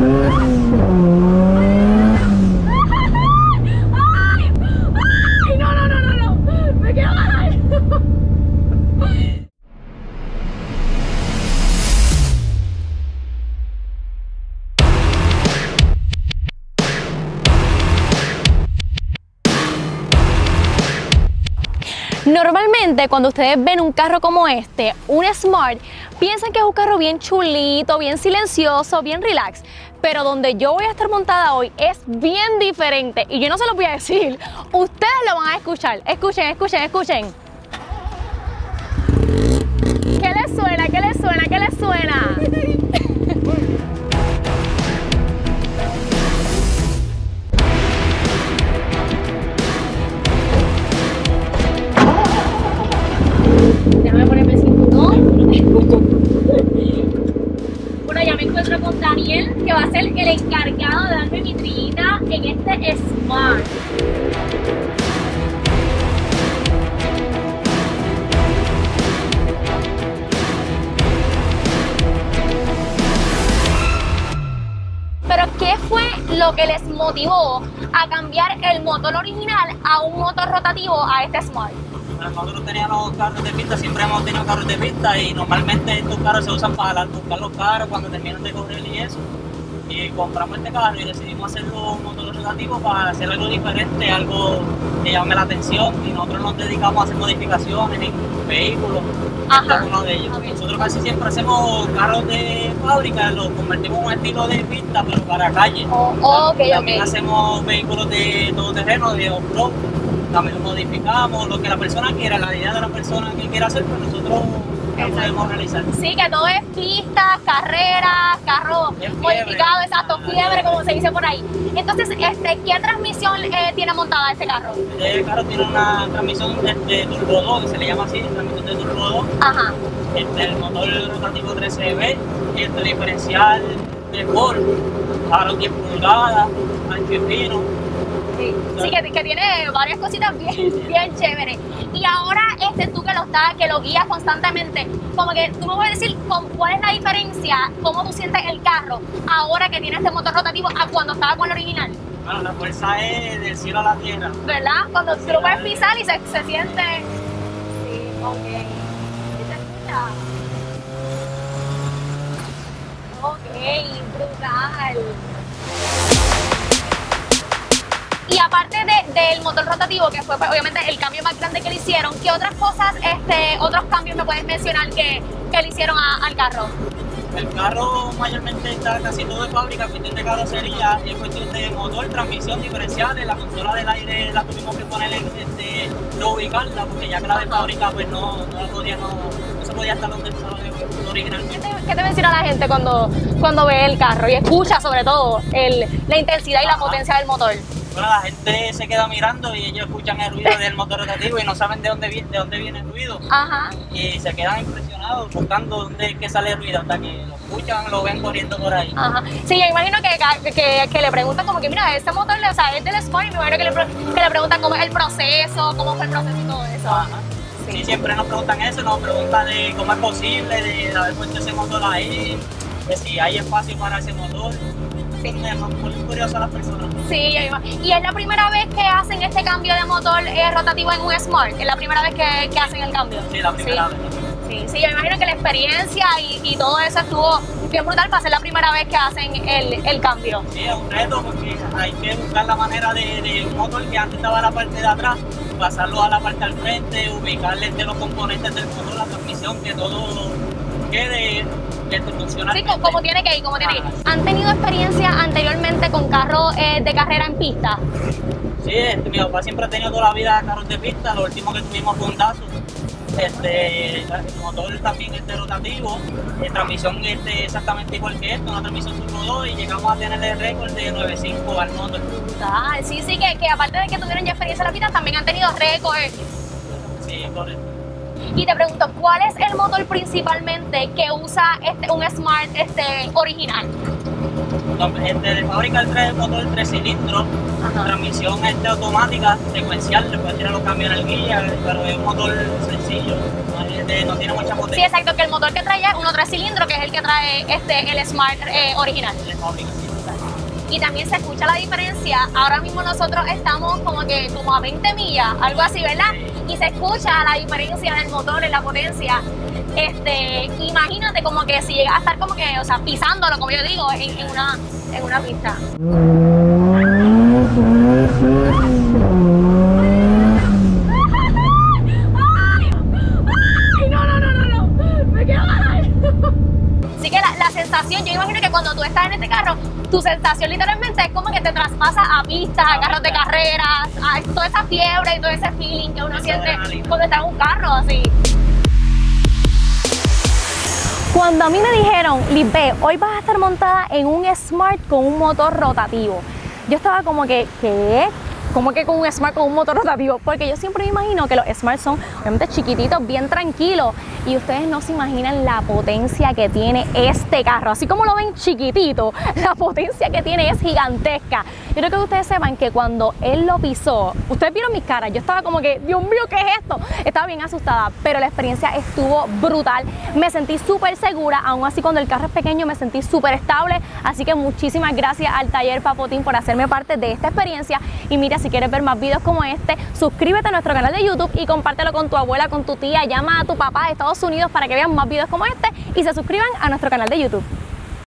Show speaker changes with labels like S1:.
S1: Yeah. Normalmente cuando ustedes ven un carro como este, un Smart, piensan que es un carro bien chulito, bien silencioso, bien relax. Pero donde yo voy a estar montada hoy es bien diferente y yo no se lo voy a decir, ustedes lo van a escuchar. Escuchen, escuchen, escuchen. ¿Qué les suena? ¿Qué les suena? ¿Qué les suena? Daniel, que va a ser el encargado de darme mi trillita en este Smart. Pero, ¿qué fue lo que les motivó a cambiar el motor original a un motor rotativo a este Smart?
S2: Nosotros teníamos carros de pista, siempre hemos tenido carros de pista y normalmente estos carros se usan para buscar los carros cuando terminan de correr y eso. Y compramos este carro y decidimos hacerlo un motor rotativo para hacer algo diferente, algo que llame la atención. Y nosotros nos dedicamos a hacer modificaciones en vehículos, uno de ellos. Nosotros casi siempre hacemos carros de fábrica, los convertimos en un estilo de pista, pero para calle.
S1: Oh,
S2: También hacemos vehículos de todoterreno, de off-road. También lo modificamos, lo que la persona quiera, la idea de la persona que quiera hacer, pues nosotros lo podemos realizar.
S1: Sí, que todo es pistas, carreras, carro
S2: Es fiebre.
S1: modificado, exacto, fiebre, como se dice por ahí. Entonces, este, ¿qué transmisión eh, tiene montada este carro?
S2: Este carro tiene una transmisión de, de Turbo 2, que se le llama así, transmisión de Turbo 2.
S1: Ajá.
S2: Este, el motor rotativo 13B, este diferencial de Ford, aro 10 pulgadas, ancho y fino.
S1: Sí, sí que, que tiene varias cositas bien, bien chéveres. Y ahora, este, tú que lo estás, que lo guías constantemente, como que tú me puedes decir con cuál es la diferencia, cómo tú sientes el carro ahora que tiene este motor rotativo a cuando estaba con el original,
S2: Bueno, la fuerza es del cielo a la tierra.
S1: ¿verdad? Cuando tú lo puedes pisar y se, se siente. Sí, ok. Ok, brutal. Y aparte de- del motor rotativo, que fue pues, obviamente el cambio más grande que le hicieron, ¿qué otras cosas, este, otros cambios me puedes mencionar que, que le hicieron a- al carro?
S2: El carro mayormente está casi todo de fábrica, cuestión de carrocería, es cuestión de motor, transmisión, diferenciales, la consola del aire la tuvimos que poner en este, no ubicarla, porque ya que la de fábrica pues no, no, la podía, no, no se podía estar donde estaba
S1: ¿Qué
S2: originalmente.
S1: te, qué te menciona la gente cuando, cuando ve el carro y escucha sobre todo el, la intensidad y la potencia del motor?
S2: Bueno, la gente se queda mirando y ellos escuchan el ruido del motor rotativo y no saben de dónde viene, de dónde viene el ruido.
S1: Ajá.
S2: Y se quedan impresionados buscando dónde es que sale el ruido, hasta que lo escuchan, lo ven corriendo por ahí.
S1: Ajá. Sí, yo imagino que, que, que le preguntan como que, mira, este motor, o sea, es del Sport, y me imagino que le, que le preguntan cómo es el proceso, cómo fue el proceso y todo eso.
S2: Ajá. Sí, siempre nos preguntan eso, nos preguntan de cómo es posible, de haber puesto ese motor ahí, de si hay espacio para ese motor.
S1: Sí.
S2: Es muy curioso a las personas.
S1: Sí, yo imag- y es la primera vez que hacen este cambio de motor eh, rotativo en un Smart, es la primera vez que, que hacen el cambio.
S2: Sí, la primera
S1: sí.
S2: vez.
S1: Sí, sí, yo imagino que la experiencia y, y todo eso estuvo bien brutal para ser la primera vez que hacen el, el cambio.
S2: Sí, es un reto porque hay que buscar la manera de, de un motor que antes estaba en la parte de atrás, pasarlo a la parte al frente, ubicarle entre los componentes del motor, la transmisión, que todo quede este, funcional.
S1: Sí, co- como tiene que ir, como tiene que ir. ¿Han tenido experiencia anteriormente con carros eh, de carrera en pista?
S2: Sí, este, mi papá siempre ha tenido toda la vida carros de pista, lo último que tuvimos fue un Dazu. Este, el motor también este rotativo, eh, transmisión este, exactamente igual que esto, una transmisión turbo 2 y llegamos a tener el récord de 9.5 al motor.
S1: Ah, sí, sí, que, que aparte de que tuvieron ya experiencia en la pista, también han tenido récords.
S2: Sí, correcto.
S1: Y te pregunto, ¿cuál es el motor principalmente que usa este, un Smart este, original?
S2: Este, de fábrica el 3 motor 3 cilindros,
S1: Ajá.
S2: transmisión este, automática, secuencial, le puedes tirar los cambios en el guía, pero es un motor sencillo, no no tiene mucha
S1: Sí,
S2: potencia.
S1: exacto, que el motor que trae es uno tres cilindros, que es el que trae este, el Smart eh, original.
S2: De fábrica, sí.
S1: Y también se escucha la diferencia. Ahora mismo nosotros estamos como que como a 20 millas, algo así, ¿verdad? Y se escucha la diferencia del motor en la potencia. Este, imagínate como que si llegas a estar como que, o sea, pisándolo, como yo digo, en, en una, en una pista. ¡Ay! ¡Ay! No, no, no, no, no. Me quiero bajar. Así que la, sensación, yo imagino que cuando tú estás en este carro, tu sensación literalmente es como que te traspasa a pistas, a carros de carreras, a toda esa fiebre y todo ese feeling que uno siente cuando está en un carro así. Cuando a mí me dijeron, Lisbeth, hoy vas a estar montada en un Smart con un motor rotativo, yo estaba como que, ¿qué? ¿Cómo que con un Smart con un motor rotativo? Porque yo siempre me imagino que los Smart son obviamente chiquititos, bien tranquilos. Y ustedes no se imaginan la potencia que tiene este carro. Así como lo ven chiquitito, la potencia que tiene es gigantesca. Yo creo que ustedes sepan que cuando él lo pisó, ustedes vieron mis caras, yo estaba como que, Dios mío, ¿qué es esto? Estaba bien asustada, pero la experiencia estuvo brutal. Me sentí súper segura, aún así cuando el carro es pequeño me sentí súper estable. Así que muchísimas gracias al taller Papotín por hacerme parte de esta experiencia. Y mira, si quieres ver más videos como este, suscríbete a nuestro canal de YouTube y compártelo con tu abuela, con tu tía, llama a tu papá de Unidos para que vean más videos como este y se suscriban a nuestro canal de YouTube.